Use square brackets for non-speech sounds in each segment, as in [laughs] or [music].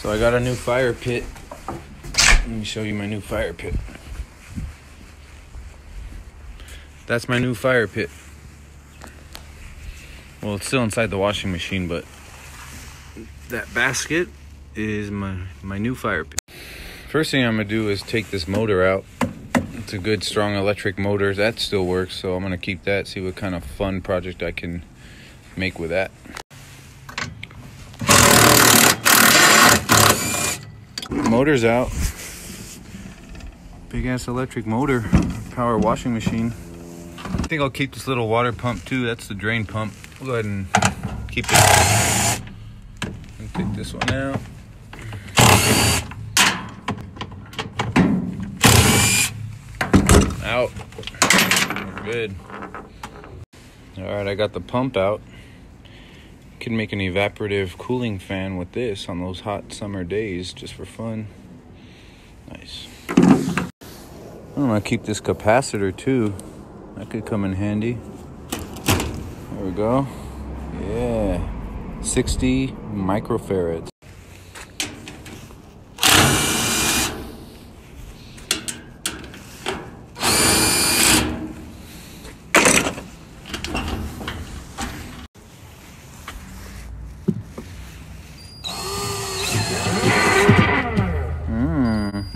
So I got a new fire pit. Let me show you my new fire pit. That's my new fire pit. Well, it's still inside the washing machine, but that basket is my my new fire pit. First thing I'm gonna do is take this motor out. It's a good strong electric motor. That still works, so I'm gonna keep that, see what kind of fun project I can make with that. Motor's out. Big ass electric motor, power washing machine. I think I'll keep this little water pump too. That's the drain pump. We'll go ahead and keep it. And take this one out. Out. We're good. All right, I got the pump out. Can make an evaporative cooling fan with this on those hot summer days just for fun. Nice. I'm gonna keep this capacitor too. That could come in handy. There we go. Yeah. 60 microfarads.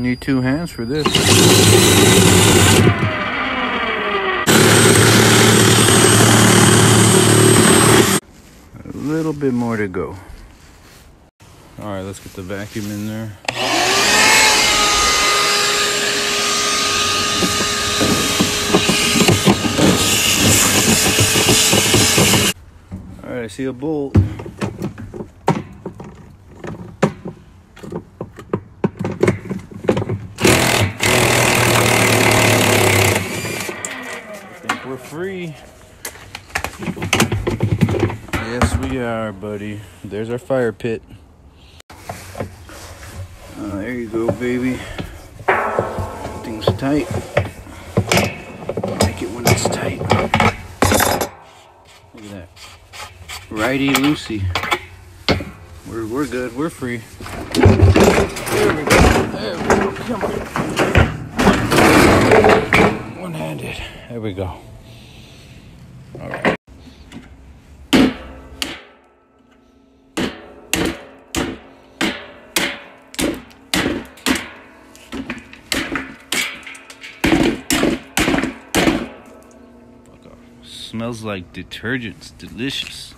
Need two hands for this. A little bit more to go. All right, let's get the vacuum in there. All right, I see a bolt. I think we're free. Yes, are, buddy. There's our fire pit. Oh, there you go, baby. Everything's tight. Like it when it's tight. Look at that. Righty loosey. We're, we're good. We're free. There we go. There we go. Come on. One handed. There we go. Smells like detergents. Delicious.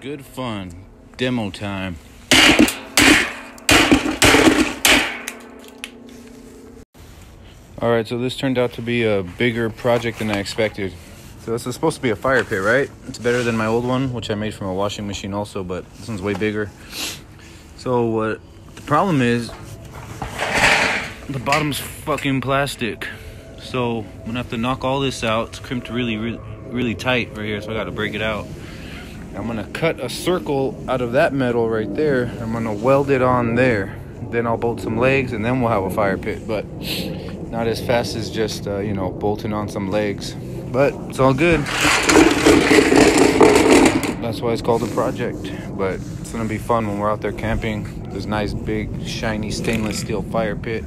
Good fun. Demo time. All right, so this turned out to be a bigger project than I expected. So this is supposed to be a fire pit, right? It's better than my old one, which I made from a washing machine also, but this one's way bigger. So what the problem is, the bottom's fucking plastic. So I'm gonna have to knock all this out. It's crimped really, really, really tight right here, so I gotta break it out. I'm gonna cut a circle out of that metal right there. I'm gonna weld it on there. Then I'll bolt some legs, and then we'll have a fire pit. But not as fast as just uh, you know bolting on some legs. But it's all good. That's why it's called a project. But it's gonna be fun when we're out there camping. This nice big shiny stainless steel fire pit.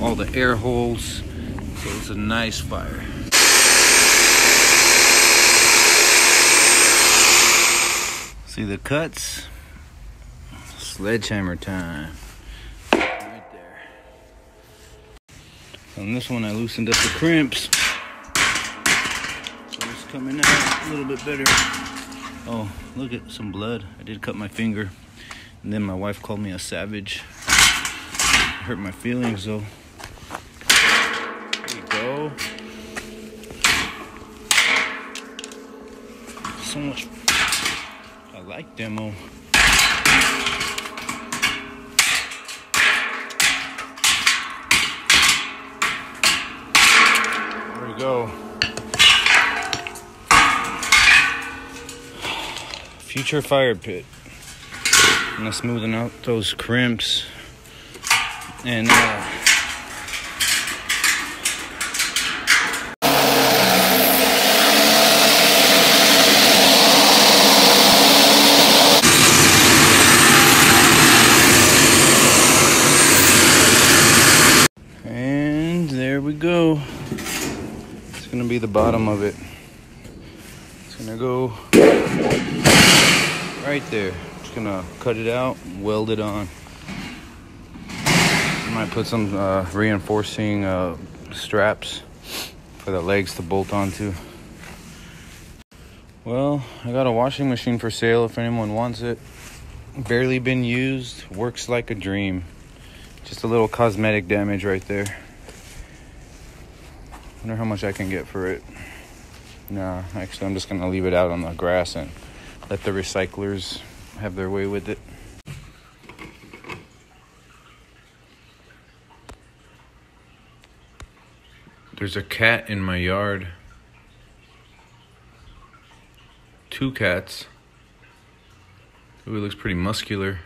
All the air holes. So it's a nice fire. See the cuts? Sledgehammer time right there on this one, I loosened up the crimps. So it's coming out a little bit better. Oh, look at some blood. I did cut my finger. And then my wife called me a savage. Hurt my feelings though. There you go. So much. I like demo. go. Future fire pit. And that's smoothing out those crimps. And uh, It's gonna be the bottom of it. It's gonna go right there. Just gonna cut it out, weld it on. I Might put some uh, reinforcing uh, straps for the legs to bolt onto. Well, I got a washing machine for sale if anyone wants it. Barely been used, works like a dream. Just a little cosmetic damage right there. Wonder how much I can get for it. Nah, actually, I'm just gonna leave it out on the grass and let the recyclers have their way with it. There's a cat in my yard. Two cats. Ooh, it looks pretty muscular.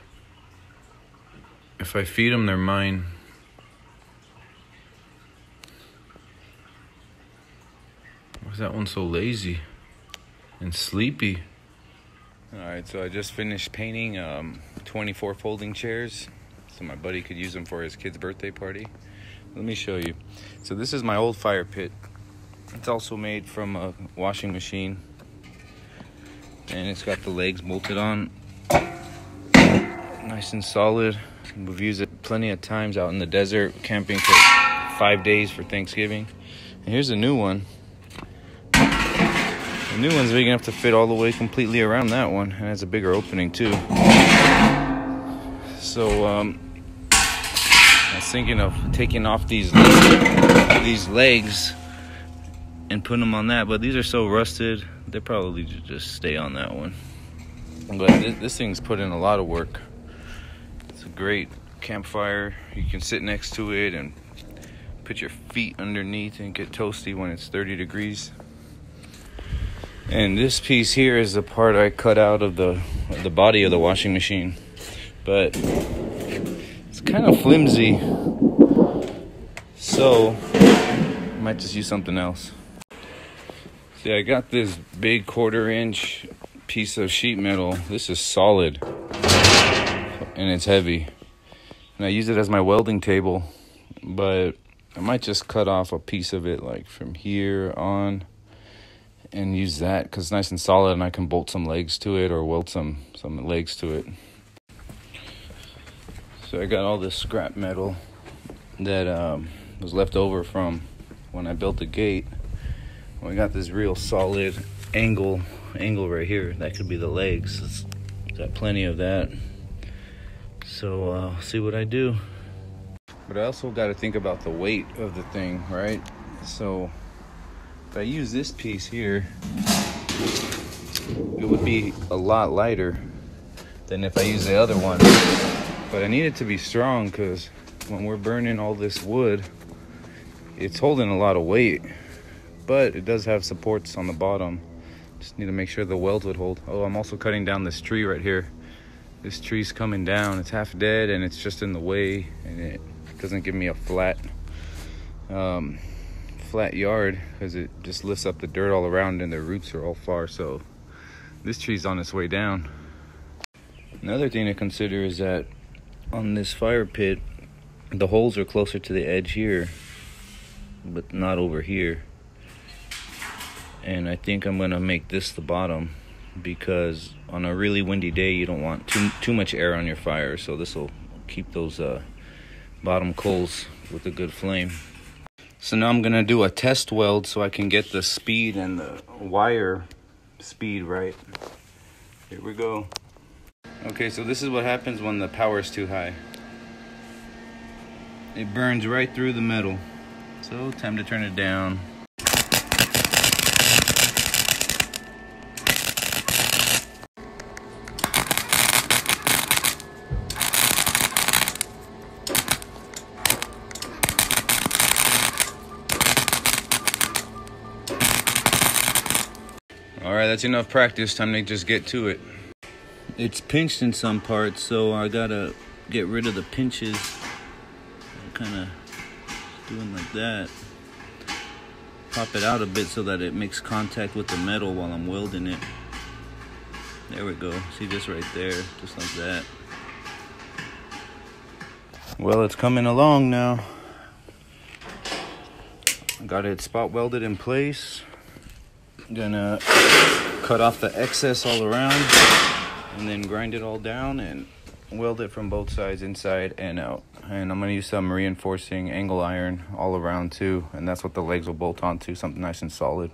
If I feed them, they're mine. Why is that one so lazy and sleepy? All right, so I just finished painting um, 24 folding chairs so my buddy could use them for his kid's birthday party. Let me show you. So this is my old fire pit. It's also made from a washing machine. And it's got the legs bolted on. Nice and solid. We've used it plenty of times out in the desert, camping for five days for Thanksgiving. And here's a new one. The new one's big enough to fit all the way completely around that one, and has a bigger opening too. So um, I was thinking of taking off these these legs and putting them on that, but these are so rusted, they probably just stay on that one. But this thing's put in a lot of work. It's a great campfire. You can sit next to it and put your feet underneath and get toasty when it's 30 degrees. And this piece here is the part I cut out of the the body of the washing machine. But it's kind of flimsy. So I might just use something else. See, I got this big quarter inch piece of sheet metal. This is solid and it's heavy. And I use it as my welding table, but I might just cut off a piece of it like from here on and use that because it's nice and solid and I can bolt some legs to it or weld some some legs to it. So I got all this scrap metal that um, was left over from when I built the gate. We got this real solid angle angle right here. That could be the legs. It's got plenty of that. So uh, see what I do. But I also got to think about the weight of the thing, right? So if I use this piece here, it would be a lot lighter than if I use the other one. But I need it to be strong because when we're burning all this wood, it's holding a lot of weight. But it does have supports on the bottom. Just need to make sure the welds would hold. Oh, I'm also cutting down this tree right here. This tree's coming down. It's half dead and it's just in the way and it doesn't give me a flat um, flat yard because it just lifts up the dirt all around and the roots are all far. So this tree's on its way down. Another thing to consider is that on this fire pit, the holes are closer to the edge here, but not over here. And I think I'm gonna make this the bottom because on a really windy day you don't want too too much air on your fire. So this will keep those uh, bottom coals with a good flame. So now I'm gonna do a test weld so I can get the speed and the wire speed right. Here we go. Okay, so this is what happens when the power is too high. It burns right through the metal. So time to turn it down. That's enough practice. Time to just get to it. it's pinched in some parts, so I gotta get rid of the pinches. Kind of doing like that. Pop it out a bit so that it makes contact with the metal while I'm welding it. There we go. See this right there, just like that. Well, it's coming along now. Got it spot welded in place. Gonna cut off the excess all around and then grind it all down and weld it from both sides, inside and out. And I'm gonna use some reinforcing angle iron all around too, and that's what the legs will bolt onto, something nice and solid.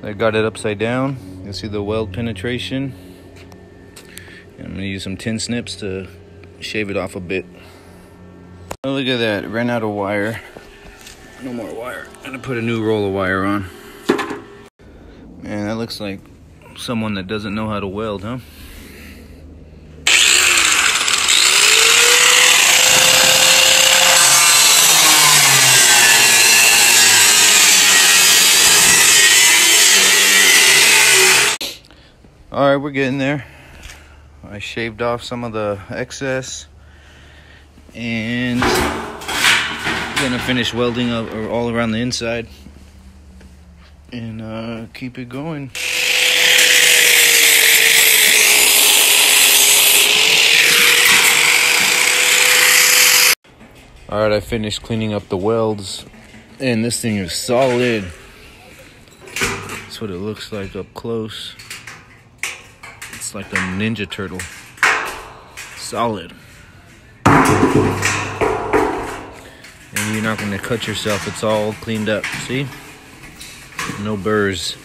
So I got it upside down. You'll see the weld penetration. And I'm gonna use some tin snips to shave it off a bit. Oh, look at that, ran out of wire. No more wire. i'm Gonna put a new roll of wire on. Man, that looks like someone that doesn't know how to weld, huh? All right, we're getting there. I shaved off some of the excess and gonna finish welding up all around the inside and uh, keep it going. All right, I finished cleaning up the welds and this thing is solid. That's what it looks like up close. It's like a Ninja Turtle. Solid. And you're not going to cut yourself. It's all cleaned up. See? No burrs.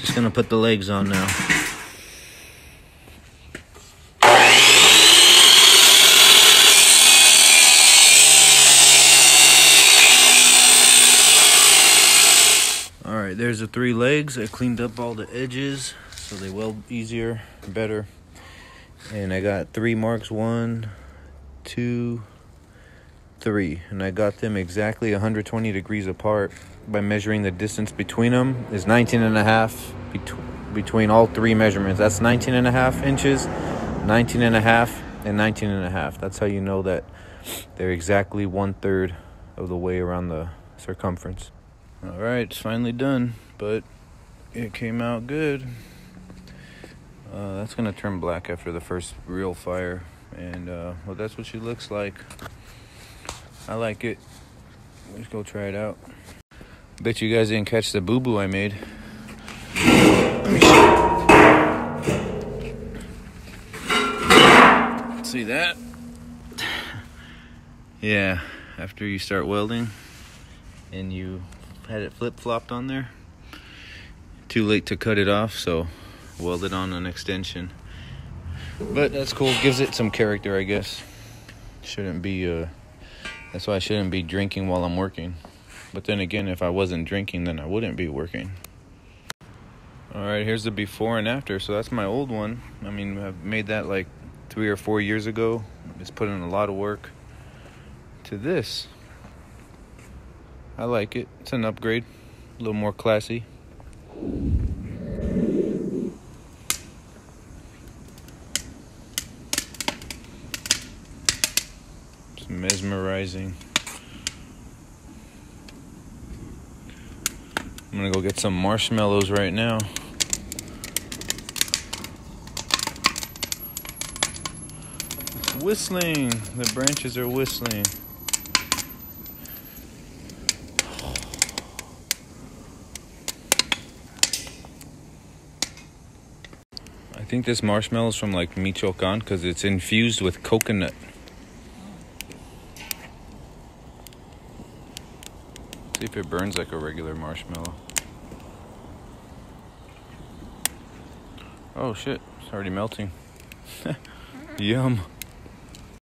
Just to put the legs on now. Alright, there's the three legs. I cleaned up all the edges so they weld easier, better. And I got three marks one, two, three. And I got them exactly 120 degrees apart by measuring the distance between them is 19 and a half bet- between all three measurements. That's 19 and a half inches, 19 and a half, and 19 and a half. That's how you know that they're exactly one third of the way around the circumference. All right, it's finally done, but it came out good. Uh, that's gonna turn black after the first real fire, and uh, well, that's what she looks like. I like it. Let's go try it out. Bet you guys didn't catch the boo boo I made. See that? yeah, after you start welding and you had it flip flopped on there, too late to cut it off, so welded on an extension. But that's cool. Gives it some character, I guess. Shouldn't be. Uh, that's why I shouldn't be drinking while I'm working. But then again, if I wasn't drinking, then I wouldn't be working. All right, here's the before and after. So that's my old one. I mean, I've made that like three or four years ago. It's put in a lot of work. To this, I like it. It's an upgrade, a little more classy. Mesmerizing. I'm gonna go get some marshmallows right now. It's whistling. The branches are whistling. I think this marshmallow is from like Michoacan because it's infused with coconut. See if it burns like a regular marshmallow. Oh shit, it's already melting. [laughs] Yum.